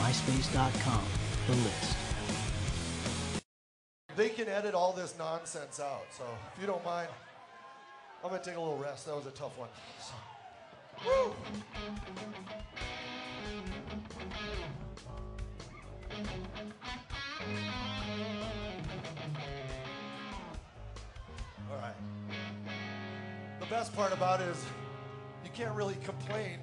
myspace.com, the list. They can edit all this nonsense out, so if you don't mind, I'm gonna take a little rest. That was a tough one. So. Woo! All right. The best part about it is you can't really complain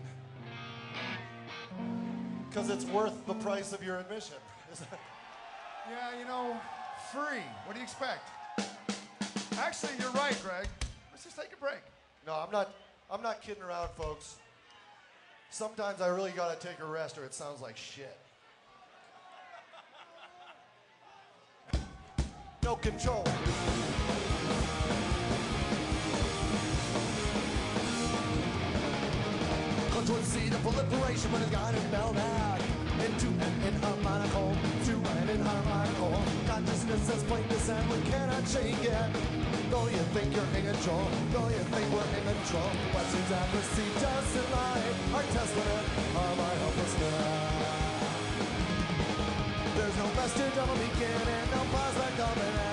because it's worth the price of your admission. Yeah, you know, free. What do you expect? Actually, you're right, Greg. Let's just take a break. No, I'm not. I'm not kidding around, folks. Sometimes I really gotta take a rest, or it sounds like shit. No control. Control see the proliferation when it's got it spelled out into an inharmonical, to an inharmonical. Consciousness is pointless and we cannot shake it. Though you think you're in control, though you think we're in control, what seems accuracy doesn't lie. Our testament of our helplessness. There's no vestige of a beginning, no prospect of an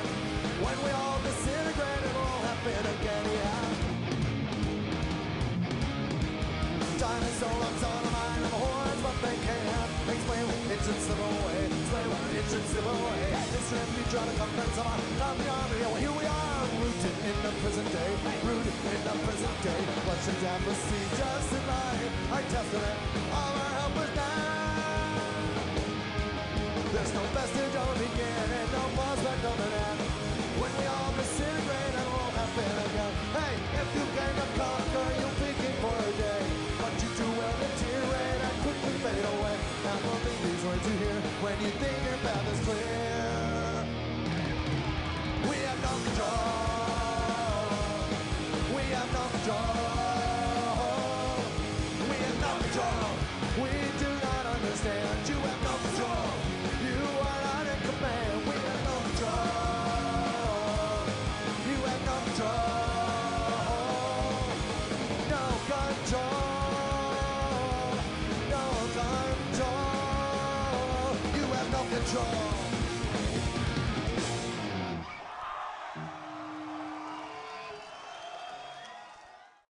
Dinosaurs on the mind of horns, but they can't explain what ancient civil way. Explain what ancient civil way. This trying to conference of our time beyond the Here we are, rooted in the present day, rooted in the present day. Russian embassy, just in life, our testament of our helpless now. Words you hear when you think your path is clear. We have no control. We have no control. We have no control. We do not understand. You have no control. You are not in command. We have no control. You have no control. No control. Control.